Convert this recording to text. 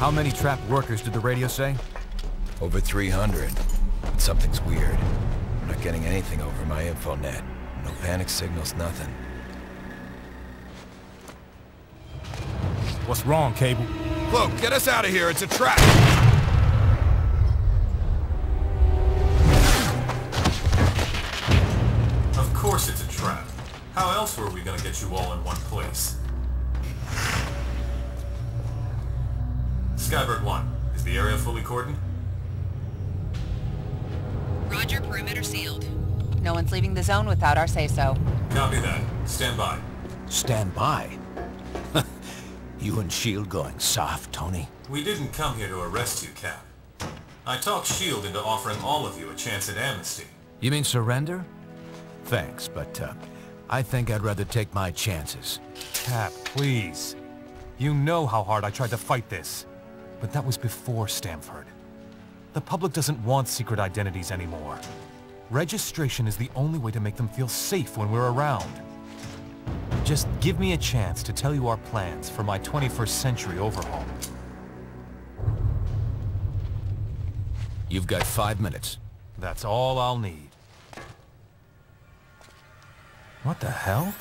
How many trapped workers did the radio say? Over 300. But something's weird. I'm not getting anything over my infonet. No panic signals, nothing. What's wrong, Cable? Look, get us out of here. It's a trap. Of course it's a trap. How else were we gonna get you all in one place? Skybird 1, is the area fully cordoned? Roger, perimeter sealed. No one's leaving the zone without our say-so. Copy that. Stand by. Stand by. you and S.H.I.E.L.D. going soft, Tony? We didn't come here to arrest you, Cap. I talked S.H.I.E.L.D. into offering all of you a chance at amnesty. You mean surrender? Thanks, but, uh, I think I'd rather take my chances. Cap, please. You know how hard I tried to fight this. But that was before Stamford. The public doesn't want secret identities anymore. Registration is the only way to make them feel safe when we're around. Just give me a chance to tell you our plans for my 21st century overhaul. You've got five minutes. That's all I'll need. What the hell?